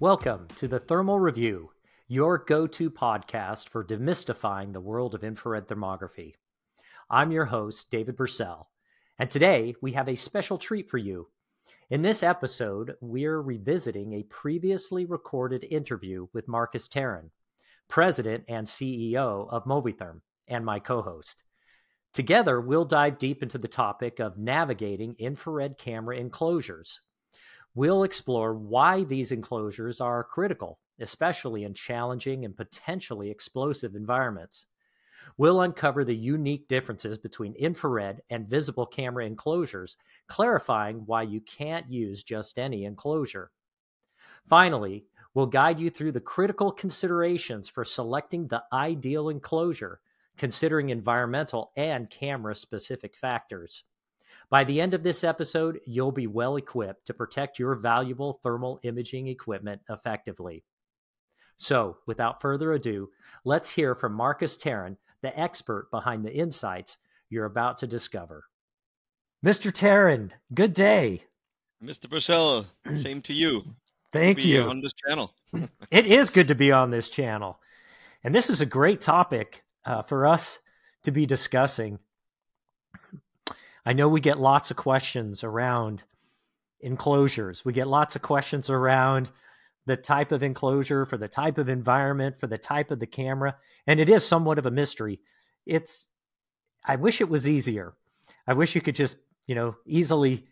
Welcome to the Thermal Review, your go to podcast for demystifying the world of infrared thermography. I'm your host, David Bursell, and today we have a special treat for you. In this episode, we're revisiting a previously recorded interview with Markus Tarin, President and CEO of Movitherm, and my co host. Together, we'll dive deep into the topic of navigating infrared camera enclosures. We'll explore why these enclosures are critical, especially in challenging and potentially explosive environments. We'll uncover the unique differences between infrared and visible camera enclosures, clarifying why you can't use just any enclosure. Finally, we'll guide you through the critical considerations for selecting the ideal enclosure considering environmental and camera specific factors. By the end of this episode, you'll be well equipped to protect your valuable thermal imaging equipment effectively. So, without further ado, let's hear from Markus Tarin, the expert behind the insights you're about to discover. Mr. Tarin, good day. Mr. Bursell, same to you. Thank you. On this channel. it is good to be on this channel. And this is a great topic uh, for us to be discussing. I know we get lots of questions around enclosures. We get lots of questions around the type of enclosure, for the type of environment, for the type of the camera. And it is somewhat of a mystery. It's, I wish it was easier. I wish you could just, you know, easily,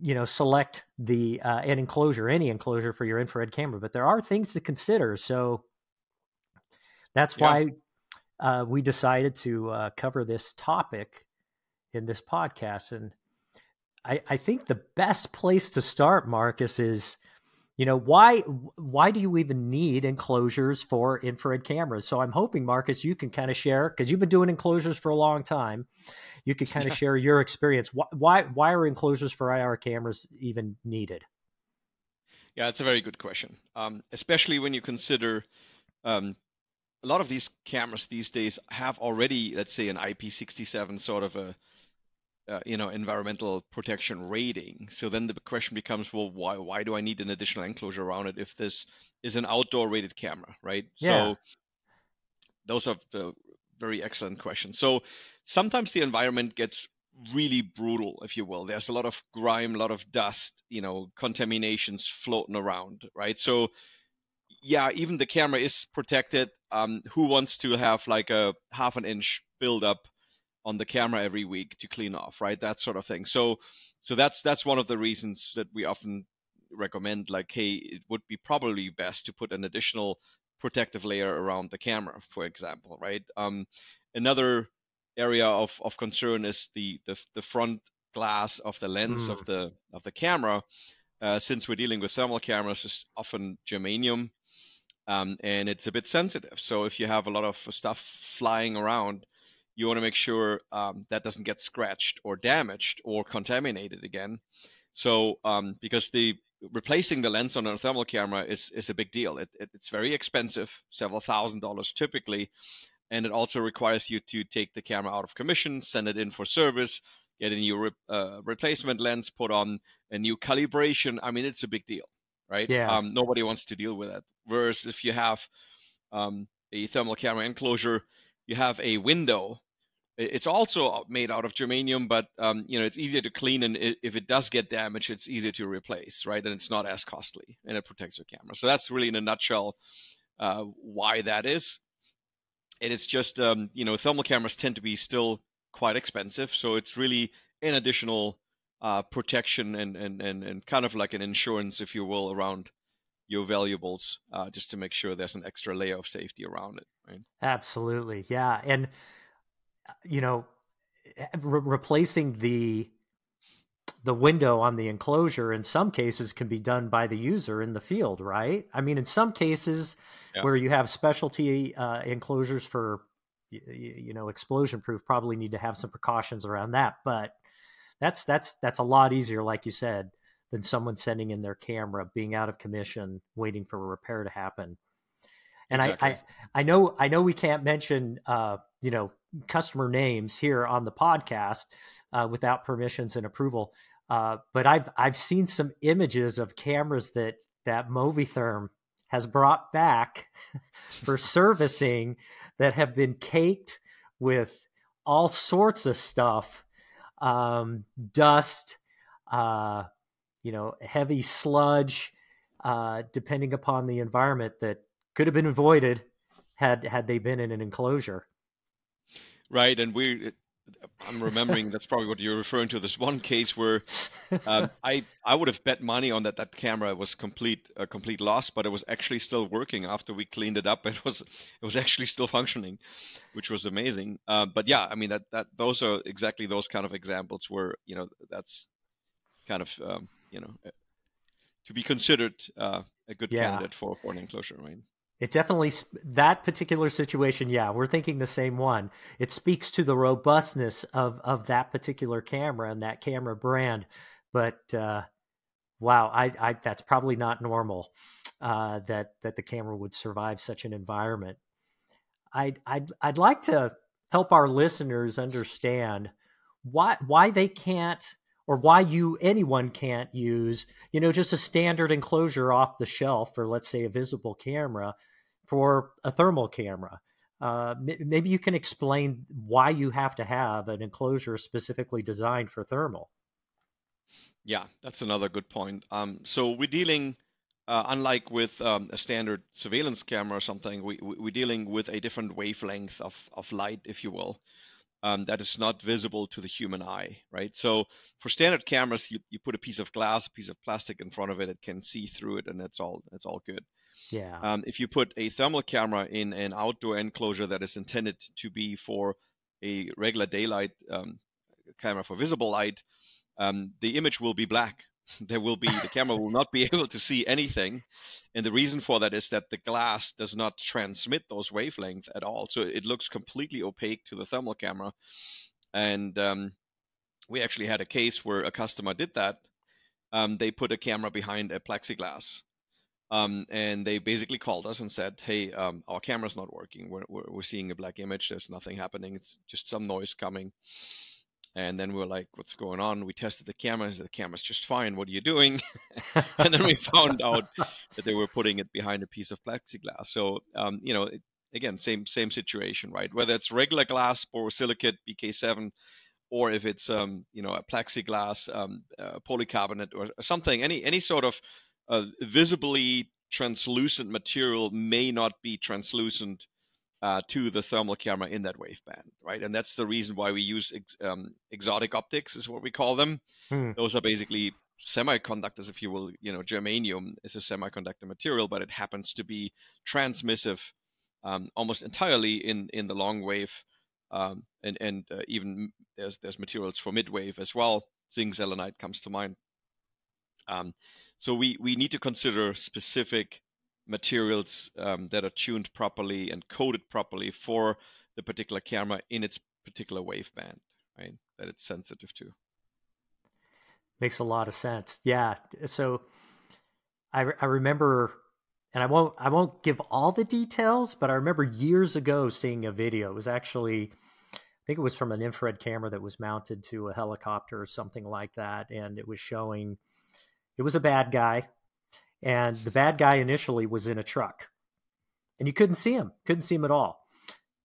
you know, select the uh, an enclosure, any enclosure for your infrared camera. But there are things to consider. So that's yeah. why uh, we decided to uh, cover this topic in this podcast. And I, I think the best place to start, Markus, is you know why why do you even need enclosures for infrared cameras so i'm hoping markus you can kind of share because you've been doing enclosures for a long time you could kind of yeah. share your experience why, why why are enclosures for ir cameras even needed yeah it's a very good question um, especially when you consider um, a lot of these cameras these days have already, let's say, an IP67 sort of a uh, you know environmental protection rating. So then the question becomes, well, why why do I need an additional enclosure around it if this is an outdoor rated camera, right? Yeah. So those are the very excellent questions. So sometimes the environment gets really brutal, if you will. There's a lot of grime, a lot of dust, you know, contaminations floating around, right? So yeah, even the camera is protected. Um, who wants to have like a half an inch build up on the camera every week to clean off, right? That sort of thing. So, so that's that's one of the reasons that we often recommend, like, hey, it would be probably best to put an additional protective layer around the camera, for example, right? Um, another area of, of concern is the, the the front glass of the lens mm. of the of the camera. Uh, since we're dealing with thermal cameras, is often germanium um, and it's a bit sensitive. So if you have a lot of stuff flying around, you want to make sure um, that doesn't get scratched or damaged or contaminated again. So um, because the replacing the lens on a thermal camera is is a big deal. It, it, it's very expensive, several thousand dollars typically, and it also requires you to take the camera out of commission, send it in for service, get a new re- uh, replacement lens put on, a new calibration. I mean, it's a big deal right? Yeah. Um, nobody wants to deal with that. Whereas if you have um, a thermal camera enclosure, you have a window. It's also made out of germanium, but um, you know it's easier to clean, and if it does get damaged, it's easier to replace, right? And it's not as costly, and it protects your camera. So that's really, in a nutshell, uh, why that is. And it's just, um, you know, thermal cameras tend to be still quite expensive, so it's really an additional uh, protection and, and, and, and kind of like an insurance, if you will, around your valuables, uh, just to make sure there's an extra layer of safety around it. Right? Absolutely, yeah, and you know, re- replacing the the window on the enclosure in some cases can be done by the user in the field, right? I mean, in some cases yeah. where you have specialty uh, enclosures for you, you know explosion proof, probably need to have some precautions around that, but that's that's that's a lot easier, like you said, than someone sending in their camera, being out of commission, waiting for a repair to happen. And exactly. I, I I know I know we can't mention uh, you know customer names here on the podcast uh, without permissions and approval. Uh, but I've I've seen some images of cameras that that Movitherm has brought back for servicing that have been caked with all sorts of stuff um, dust, uh, you know, heavy sludge, uh, depending upon the environment that could have been avoided had had they been in an enclosure. Right, and we I'm remembering that's probably what you're referring to. This one case where um, I I would have bet money on that that camera was complete a complete loss, but it was actually still working after we cleaned it up. It was it was actually still functioning, which was amazing. Uh, but yeah, I mean that that those are exactly those kind of examples where you know that's kind of um, you know to be considered uh, a good yeah. candidate for for an enclosure, right? It definitely that particular situation. Yeah, we're thinking the same one. It speaks to the robustness of of that particular camera and that camera brand. But uh, wow, I, I that's probably not normal uh, that that the camera would survive such an environment. I'd I'd I'd like to help our listeners understand why why they can't or why you anyone can't use you know just a standard enclosure off the shelf for let's say a visible camera for a thermal camera. Uh, maybe you can explain why you have to have an enclosure specifically designed for thermal. Yeah that's another good point. Um, so we're dealing uh, unlike with um, a standard surveillance camera or something we, we're dealing with a different wavelength of, of light if you will um, that is not visible to the human eye, right? So for standard cameras, you, you put a piece of glass, a piece of plastic in front of it, it can see through it, and that's all. That's all good. Yeah. Um, if you put a thermal camera in an outdoor enclosure that is intended to be for a regular daylight um, camera for visible light, um, the image will be black, there will be the camera will not be able to see anything. And the reason for that is that the glass does not transmit those wavelengths at all. So it looks completely opaque to the thermal camera. And um, we actually had a case where a customer did that. Um, they put a camera behind a plexiglass. Um, and they basically called us and said hey um, our camera's not working. We're, we're, we're seeing a black image. There's nothing happening. It's just some noise coming and then we were like, what's going on? We tested the cameras. The camera's just fine. What are you doing? and then we found out that they were putting it behind a piece of plexiglass. So, um, you know, it, again, same same situation, right? Whether it's regular glass, or silicate BK7, or if it's, um, you know, a plexiglass, um, uh, polycarbonate, or, or, something, any any sort of uh, visibly translucent material may not be translucent uh, to the thermal camera in that waveband, right? And that's the reason why we use ex- um, exotic optics, is what we call them. Hmm. Those are basically semiconductors, if you will. You know, germanium is a semiconductor material, but it happens to be transmissive um, almost entirely in in the long wave, um, and and uh, even there's there's materials for mid wave as well. Zinc selenide comes to mind. Um, so we we need to consider specific materials um, that are tuned properly and coated properly for the particular camera in its particular waveband, right? That it's sensitive to. Makes a lot of sense. Yeah. So I, I remember, and I won't I won't give all the details, but I remember years ago seeing a video. It was actually, I think it was from an infrared camera that was mounted to a helicopter or something like that, and it was showing. It was a bad guy and the bad guy initially was in a truck. And you couldn't see him couldn't see him at all.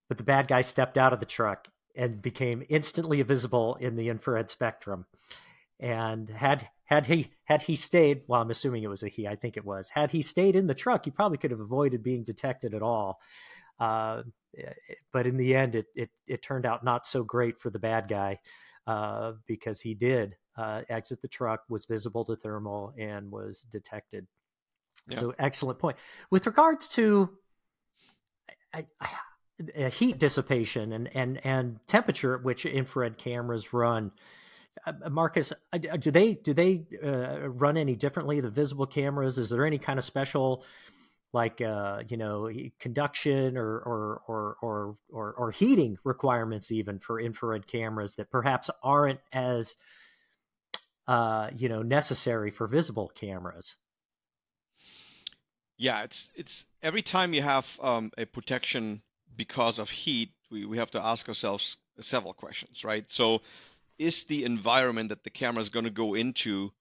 But the bad guy stepped out of the truck and became instantly visible in the infrared spectrum. And had had he had he stayed well i'm assuming it was a he i think it was had he stayed in the truck he probably could have avoided being detected at all. Uh, but in the end it, it it turned out not so great for the bad guy uh, because he did uh, exit the truck was visible to thermal and was detected yeah. So excellent point. With regards to heat dissipation and, and, and temperature at which infrared cameras run, uh, Markus, do they do they uh, run any differently? The visible cameras, is there any kind of special, like uh, you know, conduction or or, or or or or heating requirements even for infrared cameras that perhaps aren't as uh, you know necessary for visible cameras? Yeah, it's it's every time you have um, a protection because of heat, we, we have to ask ourselves several questions, right? So, is the environment that the camera is going to go into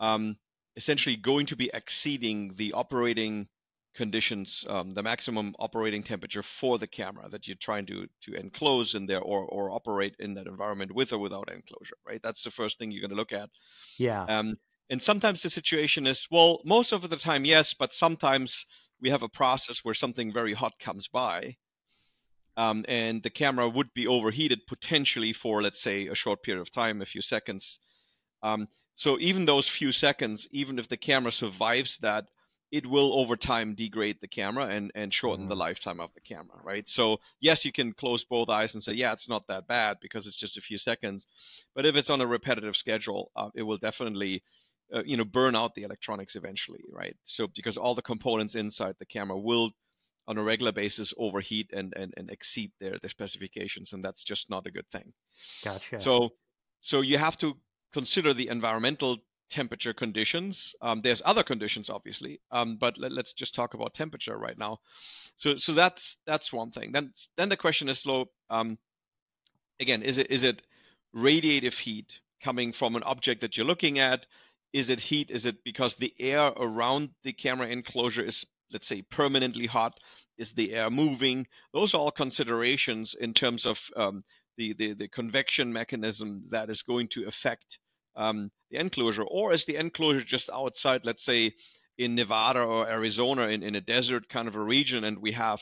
um, essentially going to be exceeding the operating conditions, um, the maximum operating temperature for the camera that you're trying to to enclose in there or or operate in that environment with or without enclosure, right? That's the first thing you're going to look at. Yeah. Um, and sometimes the situation is well, most of the time yes, but sometimes we have a process where something very hot comes by, um, and the camera would be overheated potentially for let's say a short period of time, a few seconds. Um, so even those few seconds, even if the camera survives that, it will over time degrade the camera and, and shorten mm. the lifetime of the camera, right? So yes, you can close both eyes and say, yeah, it's not that bad because it's just a few seconds. But if it's on a repetitive schedule, uh, it will definitely, uh, you know, burn out the electronics eventually, right? So because all the components inside the camera will, on a regular basis, overheat and and, and exceed their their specifications, and that's just not a good thing. Gotcha. So so you have to consider the environmental temperature conditions. Um, there's other conditions, obviously, um, but let, us just talk about temperature right now. So, so that's that's one thing. Then, then the question is, slow. Um, again, is it is it radiative heat coming from an object that you're looking at? Is it heat? Is it because the air around the camera enclosure is, let's say, permanently hot? Is the air moving? Those are all considerations in terms of um, the, the, the convection mechanism that is going to affect um, the enclosure, or is the enclosure just outside, let's say in Nevada or Arizona in, in a desert kind of a region, and we have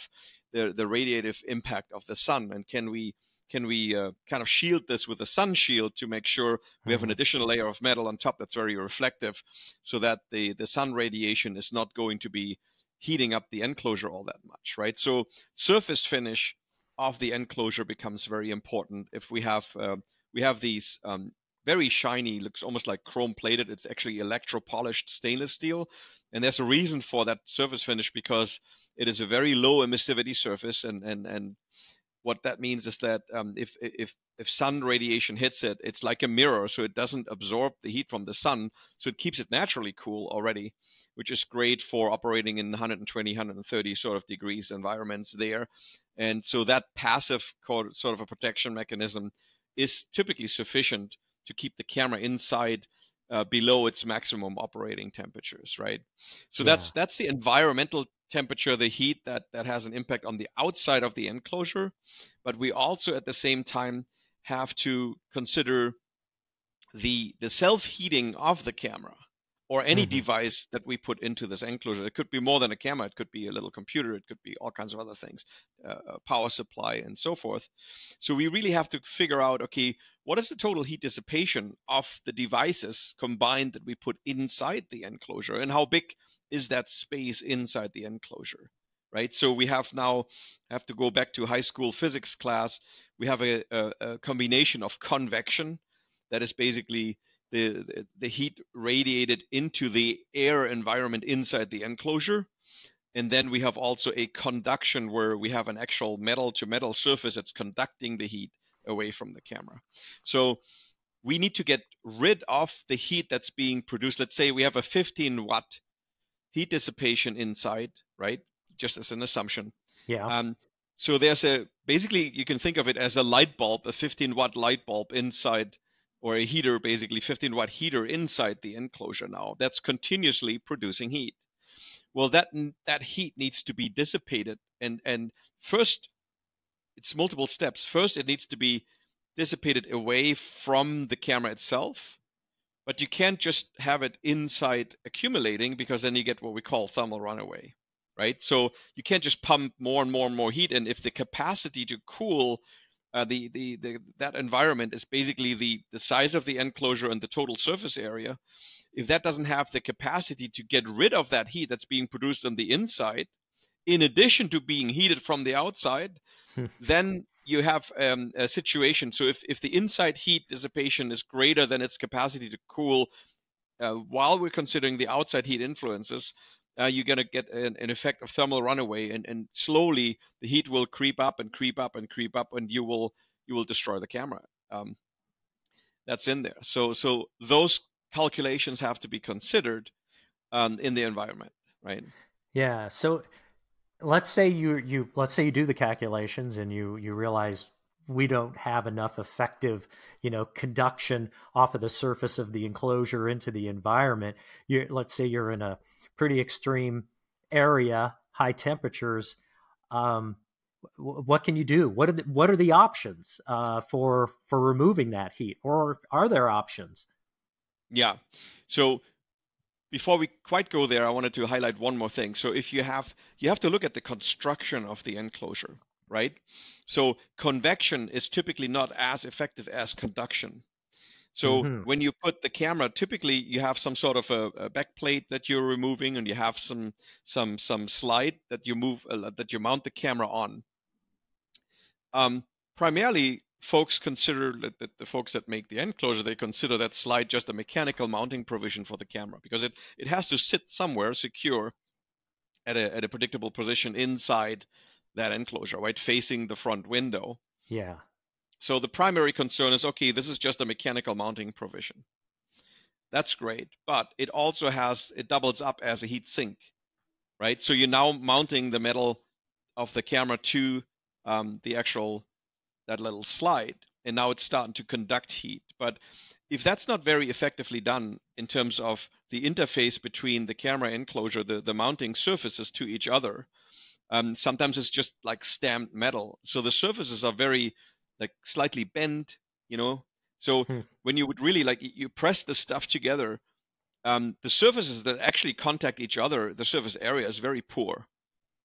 the, the radiative impact of the sun, and can we can we uh, kind of shield this with a sun shield to make sure we have an mm-hmm. additional layer of metal on top that's very reflective so that the, the sun radiation is not going to be heating up the enclosure all that much, right? So surface finish of the enclosure becomes very important. If we have uh, we have these um, very shiny, looks almost like chrome plated. It's actually electro polished stainless steel, and there's a reason for that surface finish because it is a very low emissivity surface, and and and what that means is that um, if if if sun radiation hits it, it's like a mirror, so it doesn't absorb the heat from the sun, so it keeps it naturally cool already which is great for operating in 120, 130 sort of degrees environments there. And so that passive sort of a protection mechanism is typically sufficient to keep the camera inside uh, below its maximum operating temperatures, right? So yeah. that's that's the environmental temperature, the heat that that has an impact on the outside of the enclosure, but we also at the same time have to consider the the self heating of the camera or any mm-hmm. device that we put into this enclosure. It could be more than a camera. It could be a little computer. It could be all kinds of other things, uh, power supply, and so forth. So we really have to figure out, okay, what is the total heat dissipation of the devices combined that we put inside the enclosure, and how big is that space inside the enclosure? Right. So we have now have to go back to high school physics class. We have a, a, a combination of convection, that is basically the, the heat radiated into the air environment inside the enclosure. And then we have also a conduction where we have an actual metal to metal surface that's conducting the heat away from the camera. So we need to get rid of the heat that's being produced. Let's say we have a 15 watt heat dissipation inside, right? Just as an assumption. Yeah. Um, so there's a basically you can think of it as a light bulb, a 15 watt light bulb inside or a heater, basically 15 watt heater inside the enclosure now that's continuously producing heat. Well, that that heat needs to be dissipated, and and first, it's multiple steps. First, it needs to be dissipated away from the camera itself, but you can't just have it inside accumulating because then you get what we call thermal runaway, right? So you can't just pump more and more and more heat, and if the capacity to cool uh, the, the, the, that environment is basically the, the size of the enclosure and the total surface area. If that doesn't have the capacity to get rid of that heat that's being produced on the inside, in addition to being heated from the outside, hmm. then you have um, a situation. So if, if the inside heat dissipation is greater than its capacity to cool, uh, while we're considering the outside heat influences, uh, you're going to get an, an, effect of thermal runaway and, and slowly the heat will creep up and creep up and creep up and you will you will destroy the camera. Um, that's in there. So so those calculations have to be considered um, in the environment right? Yeah. So let's say you you let's say you do the calculations and you you realize we don't have enough effective you know conduction off of the surface of the enclosure into the environment you let's say you're in a pretty extreme area, high temperatures, um, what can you do? What are the, what are the options uh, for for removing that heat, or are there options? Yeah. So before we quite go there, I wanted to highlight one more thing. So if you have you have to look at the construction of the enclosure, right? So convection is typically not as effective as conduction. So mm-hmm. when you put the camera, typically you have some sort of a, a back plate that you're removing, and you have some some some slide that you move uh, that you mount the camera on. Um, primarily, folks consider that, that the folks that make the enclosure they consider that slide just a mechanical mounting provision for the camera because it it has to sit somewhere secure at a at a predictable position inside that enclosure, right, facing the front window. Yeah. So the primary concern is, okay, this is just a mechanical mounting provision. That's great, but it also has, it doubles up as a heat sink, right? So you're now mounting the metal of the camera to um, the actual, that little slide, and now it's starting to conduct heat. But if that's not very effectively done in terms of the interface between the camera enclosure, the, the mounting surfaces to each other, um, sometimes it's just like stamped metal. So the surfaces are very like slightly bent, you know. So hmm. when you would really like you press the stuff together, um, the surfaces that actually contact each other, the surface area is very poor,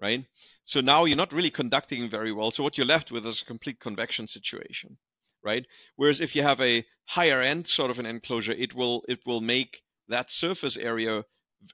right? So now you're not really conducting very well. So what you're left with is a complete convection situation, right? Whereas if you have a higher end sort of an enclosure, it will it will make that surface area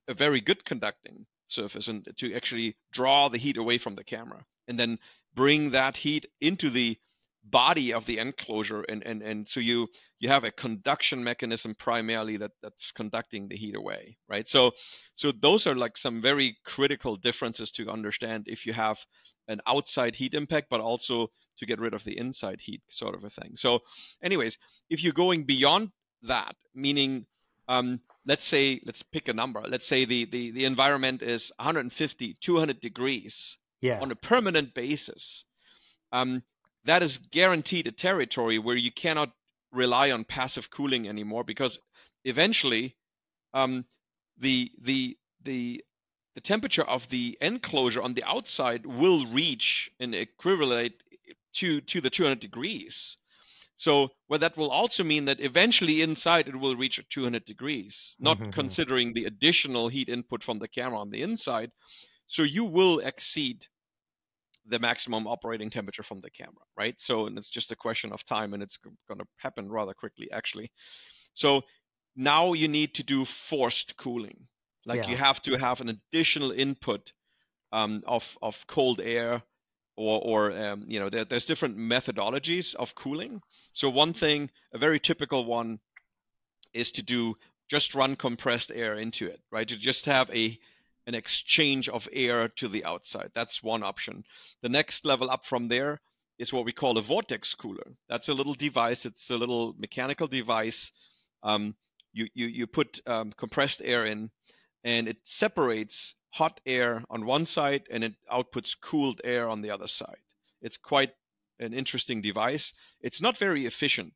a very good conducting surface and to actually draw the heat away from the camera and then bring that heat into the body of the enclosure and and and so you you have a conduction mechanism primarily that that's conducting the heat away right? So so those are like some very critical differences to understand if you have an outside heat impact but also to get rid of the inside heat sort of a thing. So anyways if you're going beyond that meaning um, let's say let's pick a number. Let's say the the, the environment is 150 200 degrees yeah. on a permanent basis. Um, that is guaranteed a territory where you cannot rely on passive cooling anymore because eventually um, the the the the temperature of the enclosure on the outside will reach an equivalent to to the 200 degrees. So well, that will also mean that eventually inside it will reach 200 degrees, not mm-hmm. considering the additional heat input from the camera on the inside. So you will exceed the maximum operating temperature from the camera, right? So and it's just a question of time and it's going to happen rather quickly actually. So now you need to do forced cooling. Like yeah. you have to have an additional input um, of, of cold air or, or um, you know, there, there's different methodologies of cooling. So one thing, a very typical one is to do just run compressed air into it, right? To just have a an exchange of air to the outside. That's one option. The next level up from there is what we call a vortex cooler. That's a little device. It's a little mechanical device. Um, you, you, you put um, compressed air in and it separates hot air on one side and it outputs cooled air on the other side. It's quite an interesting device. It's not very efficient.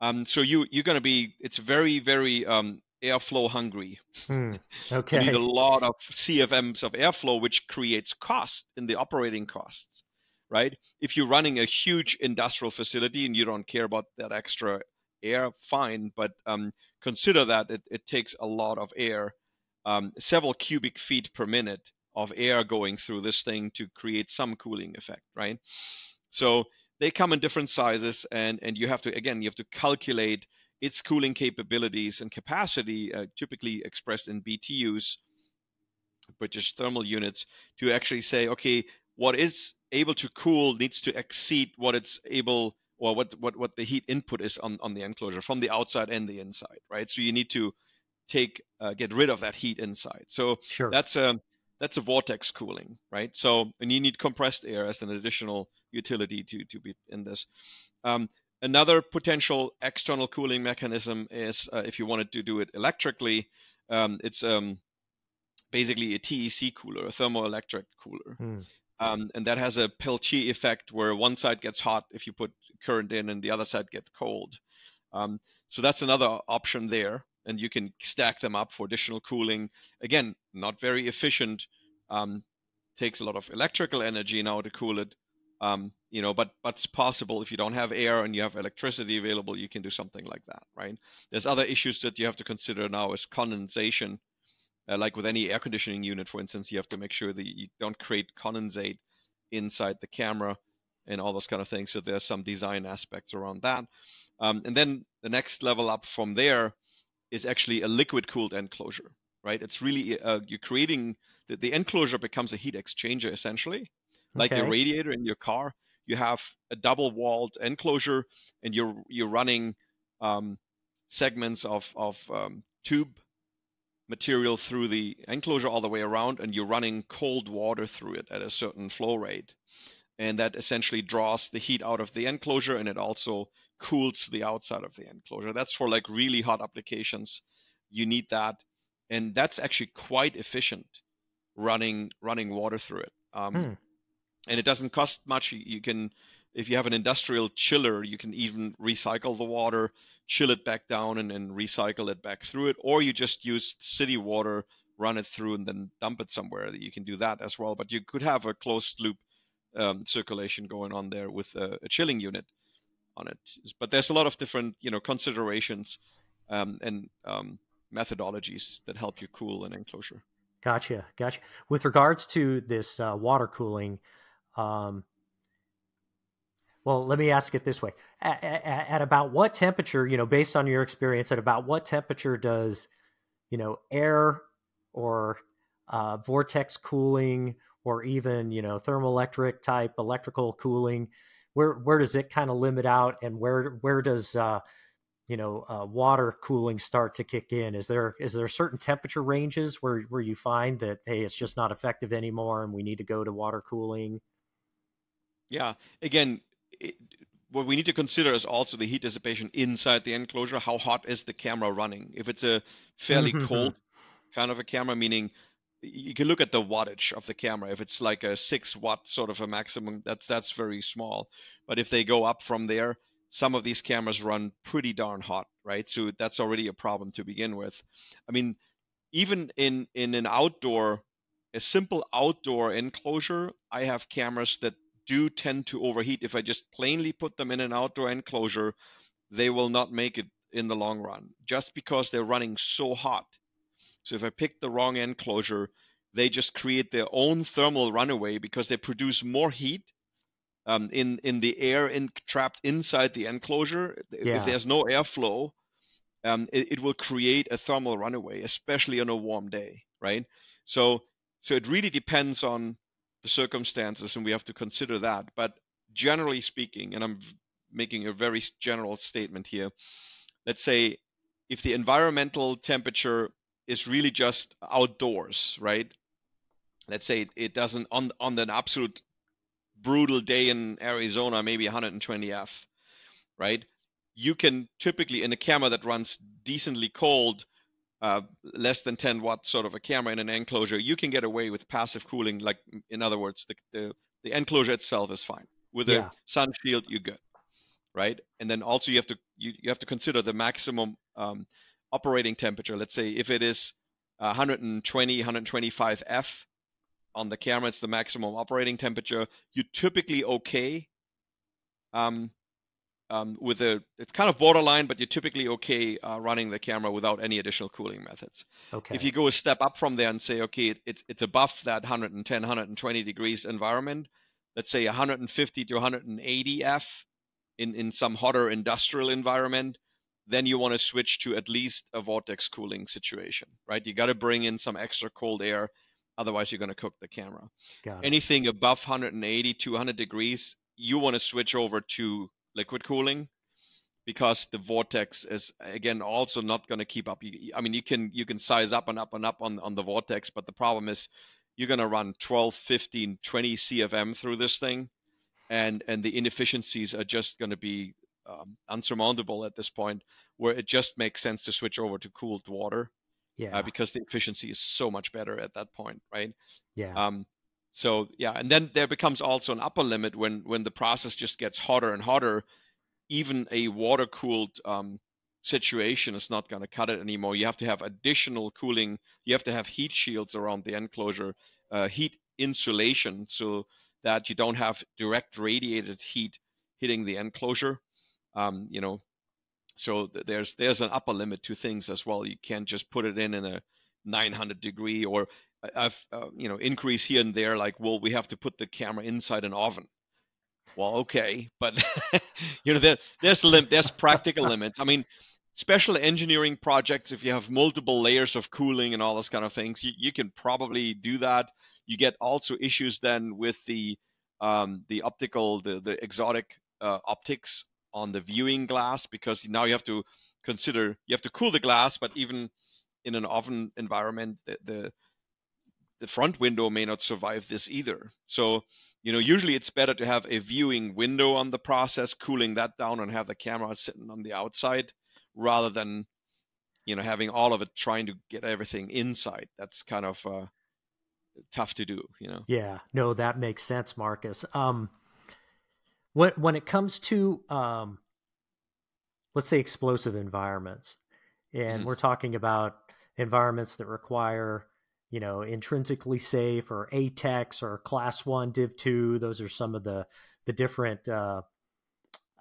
Um, so you you're going to be it's very very um, airflow hungry. Hmm. Okay. you need a lot of CFMs of airflow, which creates cost in the operating costs, right? If you're running a huge industrial facility and you don't care about that extra air, fine, but um, consider that it, it, takes a lot of air, um, several cubic feet per minute of air going through this thing to create some cooling effect, right? So they come in different sizes, and and you have to again you have to calculate its cooling capabilities and capacity, uh, typically expressed in BTUs, British thermal units, to actually say, okay, what is able to cool needs to exceed what it's able or what what what the heat input is on on the enclosure from the outside and the inside, right? So you need to take uh, get rid of that heat inside. So sure. that's a that's a vortex cooling, right? So and you need compressed air as an additional utility to to be in this. Um, Another potential external cooling mechanism is uh, if you wanted to do it electrically, um, it's um, basically a TEC cooler, a thermoelectric cooler. Hmm. Um, and that has a Peltier effect where one side gets hot if you put current in and the other side gets cold. Um, so that's another option there. And you can stack them up for additional cooling. Again, not very efficient, Um, takes a lot of electrical energy now to cool it. Um, you know, but but it's possible if you don't have air and you have electricity available, you can do something like that, right? There's other issues that you have to consider now is condensation. Uh, like with any air conditioning unit, for instance, you have to make sure that you don't create condensate inside the camera and all those kind of things. So there's some design aspects around that. Um, and then the next level up from there is actually a liquid cooled enclosure, right? It's really, uh, you're creating, the, the enclosure becomes a heat exchanger essentially, like okay. your radiator in your car. You have a double walled enclosure and you're, you're running um, segments of, of um, tube material through the enclosure all the way around and you're running cold water through it at a certain flow rate and that essentially draws the heat out of the enclosure and it also cools the outside of the enclosure. That's for like really hot applications. You need that, and that's actually quite efficient running running water through it. Um, hmm. And it doesn't cost much. You can, if you have an industrial chiller, you can even recycle the water, chill it back down, and then recycle it back through it. Or you just use city water, run it through, and then dump it somewhere. You can do that as well. But you could have a closed loop um, circulation going on there with a, a, chilling unit on it. But there's a lot of different, you know, considerations um, and um, methodologies that help you cool an enclosure. Gotcha, gotcha. With regards to this uh, water cooling, um, well, let me ask it this way: at, at, at, about what temperature, you know, based on your experience, at about what temperature does, you know, air or uh, vortex cooling or even you know thermoelectric type electrical cooling where where does it kind of limit out and where where does uh, you know uh, water cooling start to kick in? Is there is there certain temperature ranges where where you find that hey it's just not effective anymore and we need to go to water cooling yeah again it, what we need to consider is also the heat dissipation inside the enclosure how hot is the camera running if it's a fairly mm-hmm. cold kind of a camera meaning you can look at the wattage of the camera. If it's like a six watt sort of a maximum, that's that's very small. But if they go up from there, some of these cameras run pretty darn hot, right? So that's already a problem to begin with. I mean, even in in an outdoor, a simple outdoor enclosure, I have cameras that do tend to overheat. If I just plainly put them in an outdoor enclosure, they will not make it in the long run, just because they're running so hot so if I pick the wrong enclosure, they just create their own thermal runaway because they produce more heat um, in in the air in, trapped inside the enclosure. Yeah. If there's no airflow, um, it, it will create a thermal runaway, especially on a warm day, right? So so it really depends on the circumstances, and we have to consider that. But generally speaking, and I'm making a very general statement here, let's say if the environmental temperature is really just outdoors, right? Let's say it doesn't on on an absolute brutal day in Arizona, maybe 120 F, right? You can typically in a camera that runs decently cold, uh, less than 10 watt sort of a camera in an enclosure, you can get away with passive cooling. Like in other words, the the, the enclosure itself is fine. With yeah. a sun shield, you're good, right? And then also you have to you, you have to consider the maximum um, operating temperature, let's say if it is 120, 125 F on the camera, it's the maximum operating temperature. You're typically okay um, um, with a, it's kind of borderline, but you're typically okay uh, running the camera without any additional cooling methods. Okay. If you go a step up from there and say, okay, it, it's it's above that 110, 120 degrees environment, let's say 150 to 180 F in in some hotter industrial environment, then you want to switch to at least a vortex cooling situation, right? You got to bring in some extra cold air, otherwise you're going to cook the camera. Anything above 180, 200 degrees, you want to switch over to liquid cooling because the vortex is again also not going to keep up. I mean, you can you can size up and up and up on on the vortex, but the problem is you're going to run 12, 15, 20 CFM through this thing, and and the inefficiencies are just going to be um, unsurmountable at this point, where it just makes sense to switch over to cooled water. Uh, yeah. Uh, because the efficiency is so much better at that point, right? Yeah. Um, so yeah, and then there becomes also an upper limit when when the process just gets hotter and hotter. Even a water cooled um, situation is not going to cut it anymore. You have to have additional cooling. You have to have heat shields around the enclosure, uh, heat insulation so that you don't have direct radiated heat hitting the enclosure. Um, you know, so th- there's there's an upper limit to things as well. You can't just put it in in a 900 degree or I've uh, you know increase here and there. Like, well, we have to put the camera inside an oven. Well, okay, but you know there, there's lim- there's practical limits. I mean, special engineering projects, if you have multiple layers of cooling and all those kind of things, you, you can probably do that. You get also issues then with the um, the optical, the the exotic uh, optics on the viewing glass because now you have to consider you have to cool the glass, but even in an oven environment, the, the the front window may not survive this either. So, you know, usually it's better to have a viewing window on the process, cooling that down and have the camera sitting on the outside rather than, you know, having all of it trying to get everything inside. That's kind of uh, tough to do, you know. Yeah, no, that makes sense, Markus. Um, when when it comes to um, let's say explosive environments, and mm-hmm. we're talking about environments that require you know intrinsically safe or ATEX or class one div 2 those are some of the the different uh,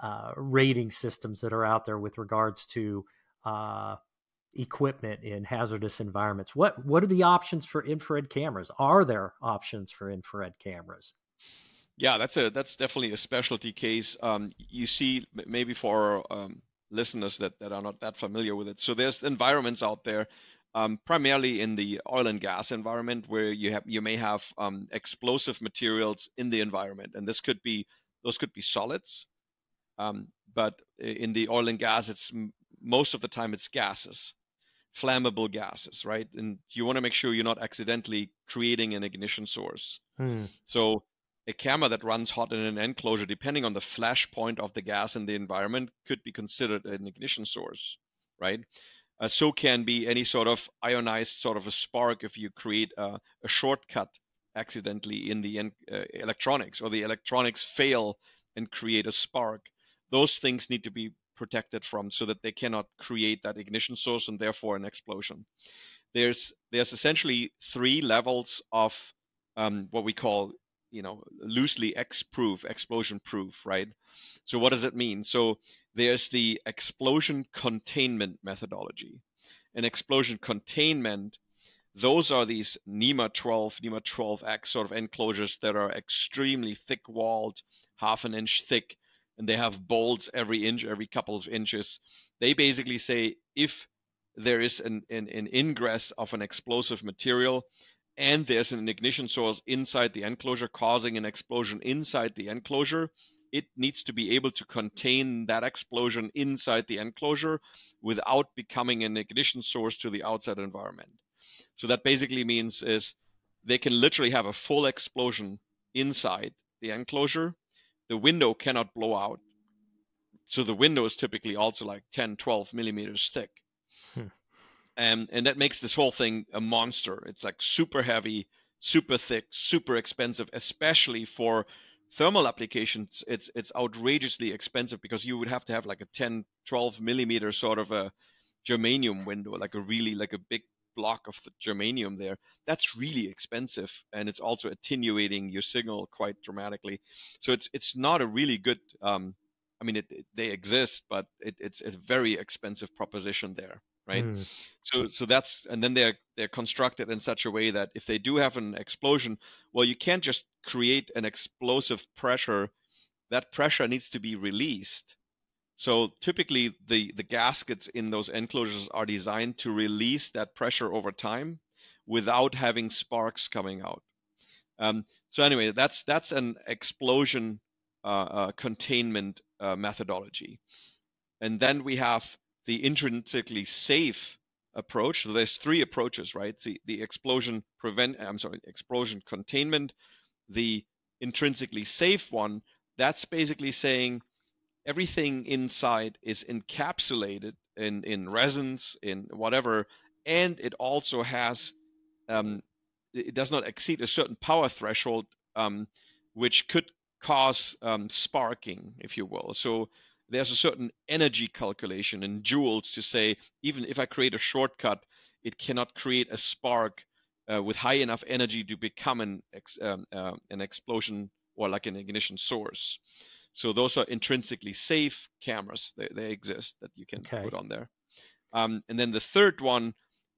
uh, rating systems that are out there with regards to uh, equipment in hazardous environments. What what are the options for infrared cameras? Are there options for infrared cameras? Yeah that's a that's definitely a specialty case. Um, you see maybe for um, listeners that, that are not that familiar with it. So there's environments out there um, primarily in the oil and gas environment where you have you may have um, explosive materials in the environment and this could be those could be solids. Um, but in the oil and gas it's most of the time it's gases flammable gases right? And you want to make sure you're not accidentally creating an ignition source. Hmm. so a camera that runs hot in an enclosure depending on the flash point of the gas in the environment could be considered an ignition source right uh, so can be any sort of ionized sort of a spark if you create a, a shortcut accidentally in the uh, electronics or the electronics fail and create a spark. Those things need to be protected from so that they cannot create that ignition source and therefore an explosion. There's there's essentially three levels of um, what we call you know loosely X-proof, explosion-proof, right? So what does it mean? So there's the explosion containment methodology. And explosion containment, those are these NEMA 12, NEMA 12X sort of enclosures that are extremely thick walled, half an inch thick, and they have bolts every inch, every couple of inches. They basically say if there is an, an, an ingress of an explosive material and there's an ignition source inside the enclosure causing an explosion inside the enclosure, it needs to be able to contain that explosion inside the enclosure without becoming an ignition source to the outside environment. So that basically means is they can literally have a full explosion inside the enclosure. The window cannot blow out. So the window is typically also like 10, 12 millimeters thick. Hmm. And, and that makes this whole thing a monster. It's like super heavy, super thick, super expensive, especially for thermal applications. It's it's outrageously expensive because you would have to have like a 10 12 millimeter sort of a germanium window like a really like a big block of the germanium there. That's really expensive and it's also attenuating your signal quite dramatically. So it's it's not a really good um, i mean it, it, they exist but it, it's, it's a very expensive proposition there right? Mm. so so that's and then they're they're constructed in such a way that if they do have an explosion well you can't just create an explosive pressure. That pressure needs to be released. So typically the the gaskets in those enclosures are designed to release that pressure over time without having sparks coming out. Um, so anyway that's that's an explosion uh, uh, containment uh, methodology. And then we have the intrinsically safe approach. So there's three approaches, right? The, the explosion prevent, I'm sorry, explosion containment, the intrinsically safe one, that's basically saying everything inside is encapsulated in, in resins, in whatever, and it also has, um, it does not exceed a certain power threshold, um, which could cause um, sparking, if you will. So there's a certain energy calculation in joules to say even if I create a shortcut, it cannot create a spark uh, with high enough energy to become an ex, um, uh, an explosion or like an ignition source. So those are intrinsically safe cameras. They, they exist that you can okay. put on there. Um, and then the third one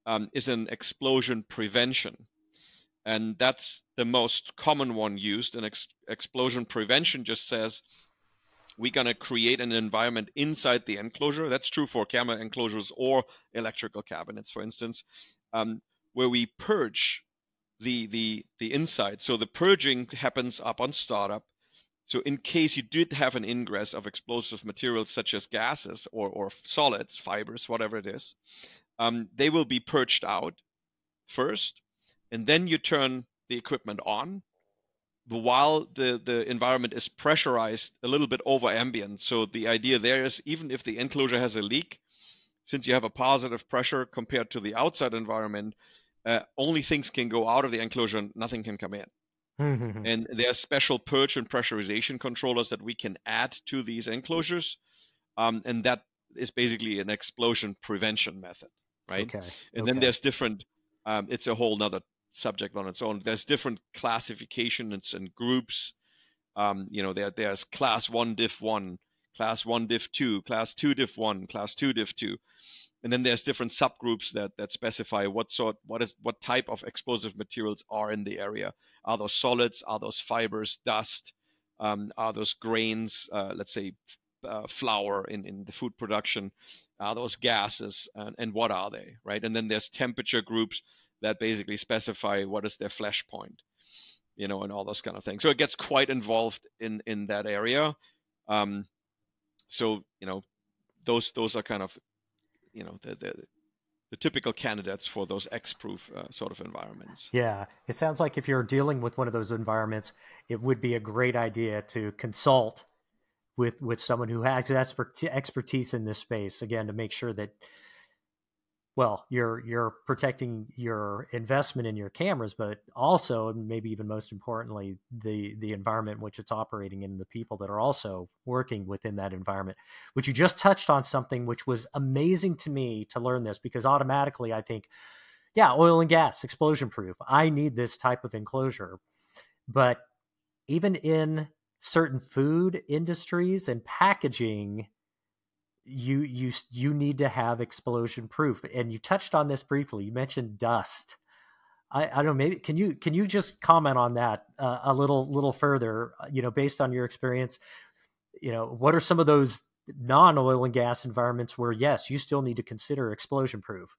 um, is an explosion prevention. And that's the most common one used. And ex- explosion prevention just says we're going to create an environment inside the enclosure. That's true for camera enclosures or electrical cabinets, for instance, um, where we purge the, the, the inside. So the purging happens up on startup. So in case you did have an ingress of explosive materials such as gases or, or solids, fibers, whatever it is, um, they will be purged out first, and then you turn the equipment on while the, the environment is pressurized a little bit over ambient. So the idea there is even if the enclosure has a leak, since you have a positive pressure compared to the outside environment, uh, only things can go out of the enclosure, and nothing can come in. Mm-hmm. And there are special purge and pressurization controllers that we can add to these enclosures. Um, and that is basically an explosion prevention method, right? Okay. And okay. then there's different, um, it's a whole nother subject on its own. There's different classifications and groups. Um, you know, there, there's class one diff one, class one diff two, class two diff one, class two diff two. And then there's different subgroups that that specify what sort what is what type of explosive materials are in the area. Are those solids? Are those fibers? Dust? Um, are those grains? Uh, let's say uh, flour in, in the food production. Are those gases? And, and what are they right? And then there's temperature groups that basically specify what is their flash point you know and all those kind of things. So it gets quite involved in in that area. Um, so you know those those are kind of you know the the, the typical candidates for those X-proof uh, sort of environments. Yeah, it sounds like if you're dealing with one of those environments, it would be a great idea to consult with with someone who has expertise in this space again to make sure that well you're you're protecting your investment in your cameras but also and maybe even most importantly the the environment in which it's operating and the people that are also working within that environment. Which you just touched on something which was amazing to me to learn this because automatically i think yeah oil and gas explosion proof. I need this type of enclosure. But even in certain food industries and packaging you you you need to have explosion proof and you touched on this briefly you mentioned dust. I i don't know maybe can you can you just comment on that uh, a little little further uh, you know based on your experience? You know what are some of those non oil and gas environments where yes you still need to consider explosion proof?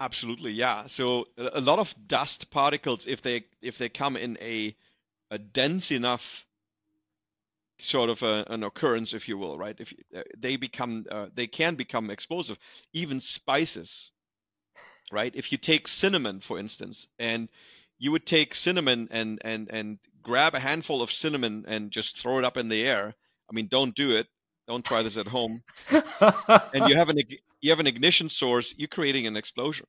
Absolutely yeah. So a lot of dust particles if they if they come in a a dense enough sort of a, an occurrence, if you will, right? If uh, they become, uh, they can become explosive. Even spices, right? If you take cinnamon, for instance, and you would take cinnamon and and and grab a handful of cinnamon and just throw it up in the air. I mean, don't do it. Don't try this at home. and you have an you have an ignition source. You're creating an explosion,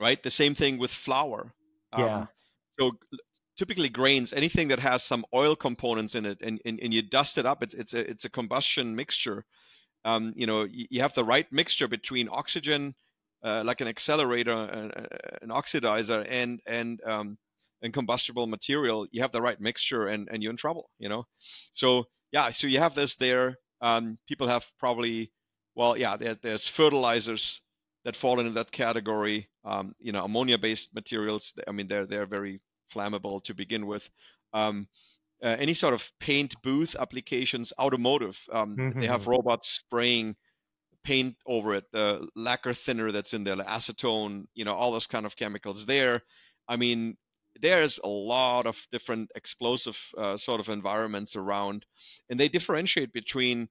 right? The same thing with flour. Yeah. Um, so typically grains, anything that has some oil components in it, and, and, and you dust it up, it's it's a it's a combustion mixture. Um, you know, you, you have the right mixture between oxygen, uh, like an accelerator, uh, an oxidizer, and and um, and combustible material. You have the right mixture, and and you're in trouble. You know, so yeah, so you have this there. Um, people have probably, well, yeah, there, there's fertilizers that fall into that category. Um, you know, ammonia-based materials. I mean, they're they're very flammable to begin with. Um, uh, any sort of paint booth applications, automotive, um, mm-hmm. they have robots spraying paint over it, the lacquer thinner that's in there, the acetone, you know, all those kind of chemicals there. I mean, there's a lot of different explosive uh, sort of environments around, and they differentiate between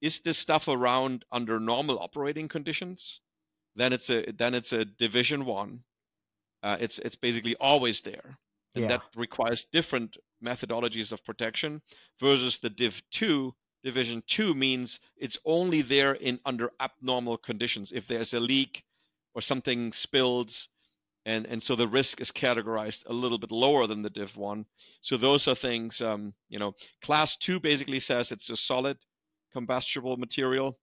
is this stuff around under normal operating conditions? Then it's a then it's a division one. Uh, it's it's basically always there and yeah. that requires different methodologies of protection versus the div 2 division 2 means it's only there in under abnormal conditions. If there's a leak or something spills and and so the risk is categorized a little bit lower than the div 1 so those are things um, you know class 2 basically says it's a solid combustible material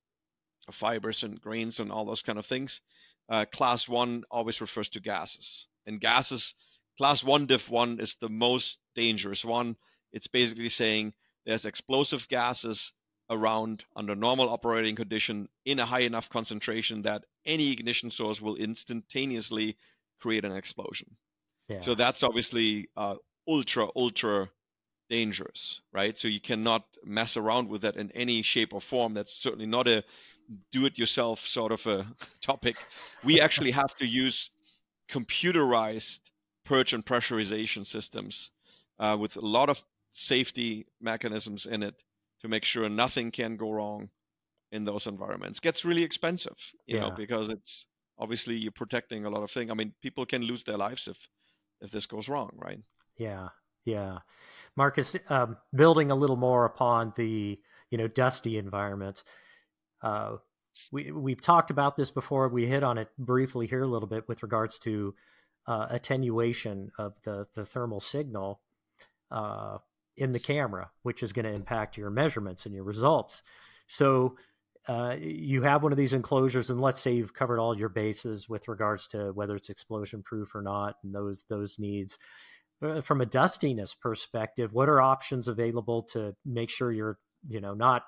fibers and grains and all those kind of things. Uh, class 1 always refers to gases And gases, class one diff one is the most dangerous one. It's basically saying there's explosive gases around under normal operating condition in a high enough concentration that any ignition source will instantaneously create an explosion. Yeah. So that's obviously uh, ultra, ultra dangerous, right? So you cannot mess around with that in any shape or form. That's certainly not a do-it-yourself sort of a topic. We actually have to use computerized purge and pressurization systems uh, with a lot of safety mechanisms in it to make sure nothing can go wrong in those environments. Gets really expensive, you yeah. know, because it's obviously you're protecting a lot of things. I mean, people can lose their lives if if this goes wrong, right? Yeah, yeah. Markus, um, building a little more upon the you know dusty environment. Uh, we we've talked about this before. We hit on it briefly here a little bit with regards to uh, attenuation of the the thermal signal uh, in the camera, which is going to impact your measurements and your results. So uh, you have one of these enclosures, and let's say you've covered all your bases with regards to whether it's explosion proof or not, and those those needs. Uh, from a dustiness perspective, what are options available to make sure you're you know not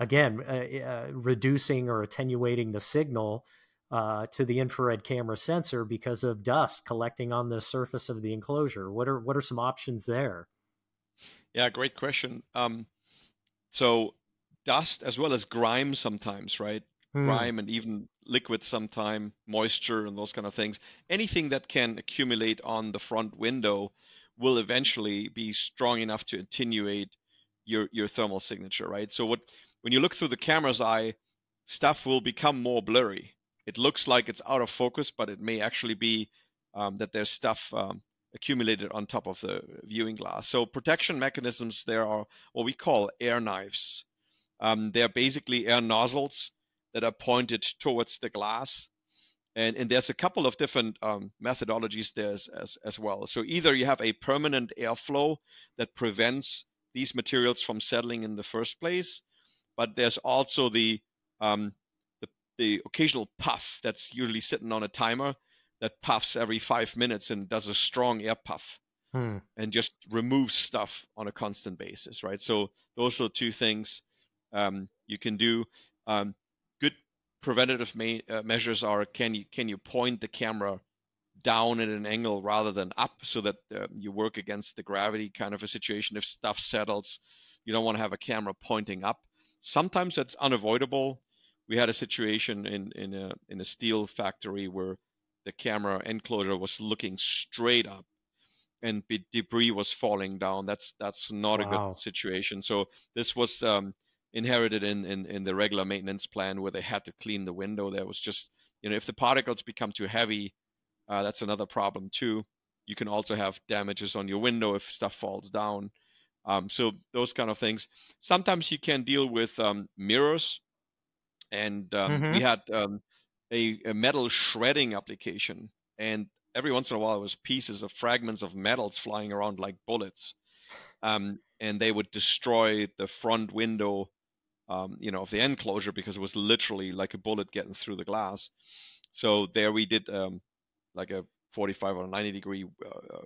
again uh, uh, reducing or attenuating the signal uh, to the infrared camera sensor because of dust collecting on the surface of the enclosure? What are what are some options there? Yeah, great question. Um, so dust as well as grime sometimes, right? Hmm. Grime and even liquid sometime, moisture and those kind of things. Anything that can accumulate on the front window will eventually be strong enough to attenuate your your thermal signature, right? So what when you look through the camera's eye, stuff will become more blurry. It looks like it's out of focus, but it may actually be um, that there's stuff um, accumulated on top of the viewing glass. So protection mechanisms there are what we call air knives. Um, they're basically air nozzles that are pointed towards the glass. And, and there's a couple of different um, methodologies there as, as, as well. So either you have a permanent airflow that prevents these materials from settling in the first place, but there's also the, um, the, occasional puff that's usually sitting on a timer that puffs every five minutes and does a strong air puff hmm. and just removes stuff on a constant basis, right? So those are two things um, you can do. Um, good preventative me- uh, measures are can you can you point the camera down at an angle rather than up so that uh, you work against the gravity kind of a situation. If stuff settles, you don't want to have a camera pointing up. Sometimes that's unavoidable. We had a situation in in a in a steel factory where the camera enclosure was looking straight up and debris was falling down. That's that's not wow. a good situation. So this was um, inherited in, in in the regular maintenance plan where they had to clean the window. There was just you know if the particles become too heavy, uh, that's another problem too. You can also have damages on your window if stuff falls down. Um, so those kind of things. Sometimes you can deal with um, mirrors, and um, mm-hmm. we had um, a, a metal shredding application, and every once in a while, it was pieces of fragments of metals flying around like bullets, um, and they would destroy the front window, um, you know, of the enclosure because it was literally like a bullet getting through the glass. So there we did um, like a 45 or 90 degree uh, uh,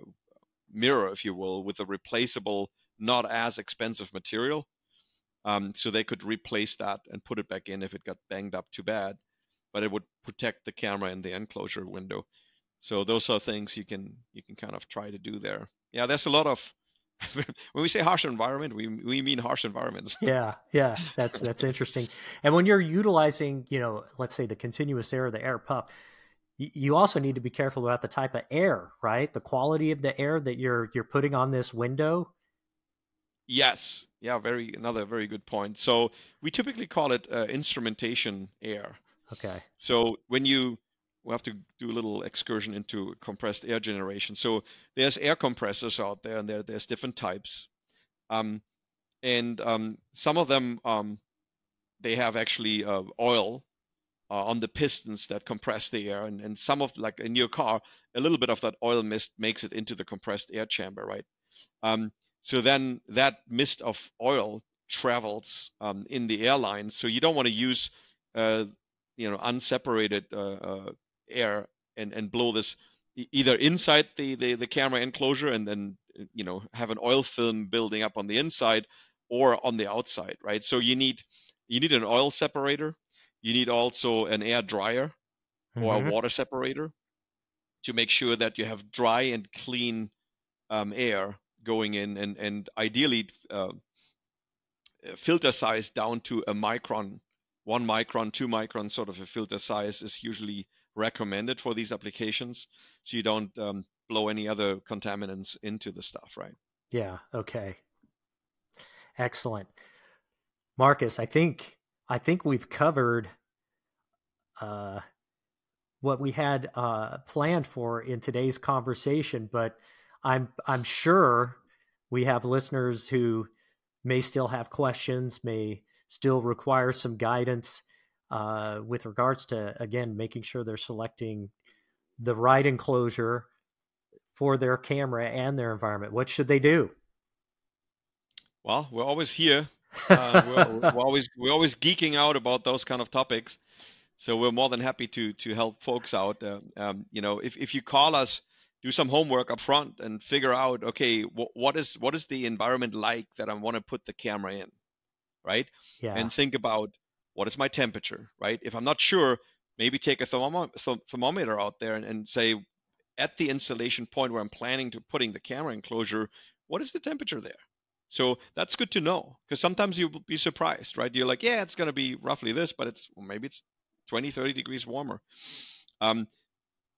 mirror, if you will, with a replaceable, not as expensive material. Um, so they could replace that and put it back in if it got banged up too bad but it would protect the camera in the enclosure window. So those are things you can you can kind of try to do there. Yeah, there's a lot of when we say harsh environment, we we mean harsh environments. yeah, yeah, that's that's interesting. And when you're utilizing, you know, let's say the continuous air, the air puff, you also need to be careful about the type of air, right? The quality of the air that you're you're putting on this window. Yes, yeah, very another very good point. So we typically call it uh, instrumentation air. Okay. So when you we have to do a little excursion into compressed air generation. So there's air compressors out there, and there there's different types, um, and um, some of them um, they have actually uh, oil uh, on the pistons that compress the air, and, and some of like in your car, a little bit of that oil mist makes it into the compressed air chamber, right? So then that mist of oil travels um, in the airline, so you don't want to use uh, you know unseparated uh, uh, air and and blow this either inside the, the, the camera enclosure and then you know have an oil film building up on the inside or on the outside, right? So you need you need an oil separator. You need also an air dryer mm-hmm. or a mm-hmm. water separator to make sure that you have dry and clean um, air going in, and and ideally uh, filter size down to a micron, one micron, two micron, sort of a filter size is usually recommended for these applications, so you don't um, blow any other contaminants into the stuff, right? Yeah. Okay. Excellent. Markus, I think I think we've covered uh, what we had uh, planned for in today's conversation, but I'm I'm sure we have listeners who may still have questions, may still require some guidance uh, with regards to again making sure they're selecting the right enclosure for their camera and their environment. What should they do? Well, we're always here. Uh, we're, we're, always we're always geeking out about those kind of topics, so we're more than happy to to help folks out. Uh, um, you know, if if you call us, do some homework up front and figure out, okay, wh- what is what is the environment like that I want to put the camera in, right? Yeah. And think about what is my temperature, right? If I'm not sure, maybe take a thermometer out there and, and say, at the installation point where I'm planning to putting the camera enclosure, what is the temperature there? So that's good to know because sometimes you'll be surprised, right? You're like, yeah, it's going to be roughly this, but it's well, maybe it's 20, 30 degrees warmer. Um,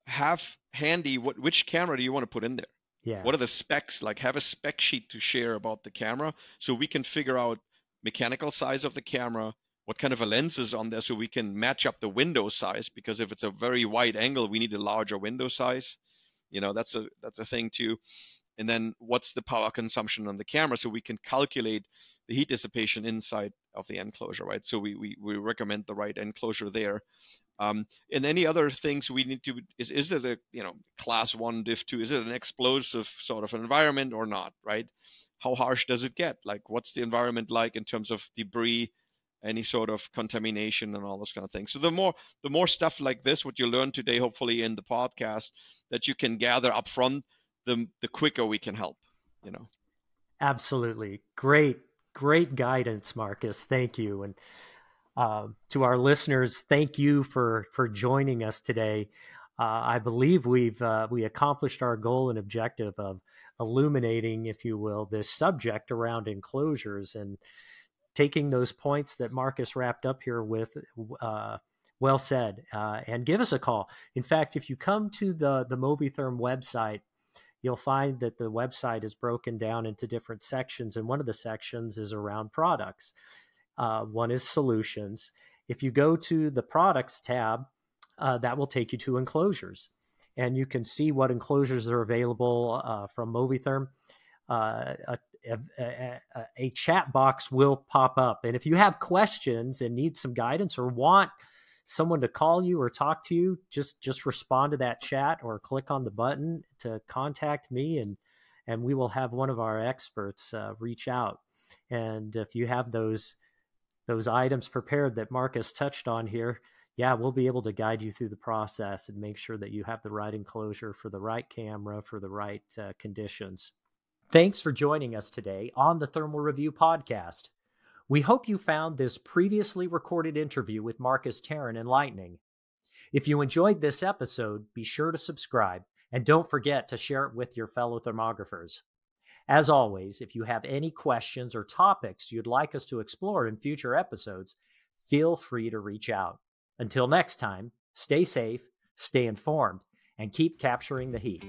have handy what which camera do you want to put in there? Yeah. What are the specs? Like have a spec sheet to share about the camera so we can figure out mechanical size of the camera, what kind of a lens is on there so we can match up the window size because if it's a very wide angle we need a larger window size you know that's a that's a thing too and then what's the power consumption on the camera? So we can calculate the heat dissipation inside of the enclosure right? So we we, we recommend the right enclosure there. Um, and any other things we need to is is it a you know class one diff two is it an explosive sort of an environment or not right? How harsh does it get? Like what's the environment like in terms of debris any sort of contamination and all this kind of thing. So the more the more stuff like this, what you learn today, hopefully in the podcast, that you can gather up front, the the quicker we can help. You know. Absolutely, great, great guidance, Markus. Thank you, and uh, to our listeners, thank you for for joining us today. Uh, I believe we've uh, we accomplished our goal and objective of illuminating, if you will, this subject around enclosures and taking those points that Markus wrapped up here with. Uh, well said. Uh, and give us a call. In fact, if you come to the the Movitherm website, you'll find that the website is broken down into different sections, and one of the sections is around products. Uh, one is solutions. If you go to the products tab, uh, that will take you to enclosures, and you can see what enclosures are available uh, from Movitherm. Uh, a a, a, a, chat box will pop up. And if you have questions and need some guidance or want someone to call you or talk to you, just just respond to that chat or click on the button to contact me, and and we will have one of our experts uh, reach out. And if you have those those items prepared that Markus touched on here, yeah, we'll be able to guide you through the process and make sure that you have the right enclosure for the right camera for the right uh, conditions. Thanks for joining us today on the Thermal Review Podcast. We hope you found this previously recorded interview with Markus Tarin enlightening. If you enjoyed this episode, be sure to subscribe and don't forget to share it with your fellow thermographers. As always, if you have any questions or topics you'd like us to explore in future episodes, feel free to reach out. Until next time, stay safe, stay informed, and keep capturing the heat.